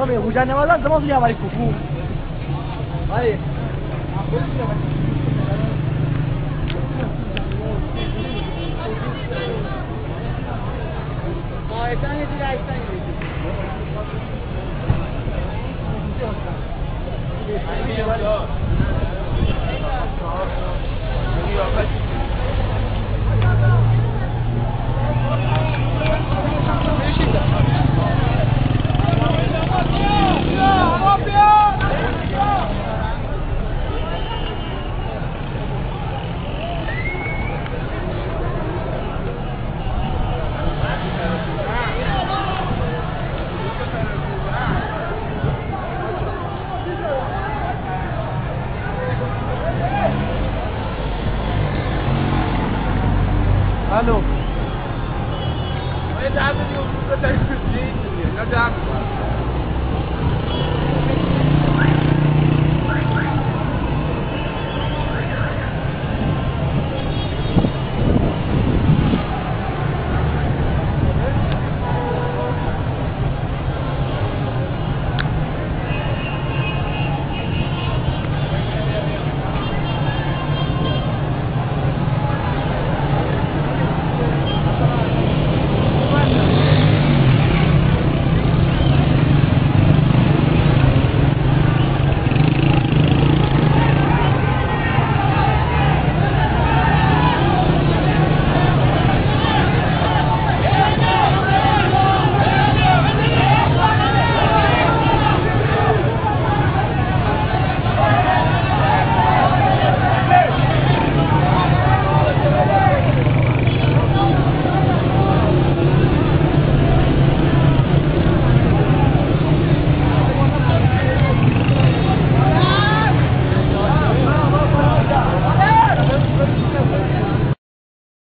जाने वाला समझ लिया हमारी कुकू भाई Thank you. Alô? Cuidado, não tá escrito, não dá.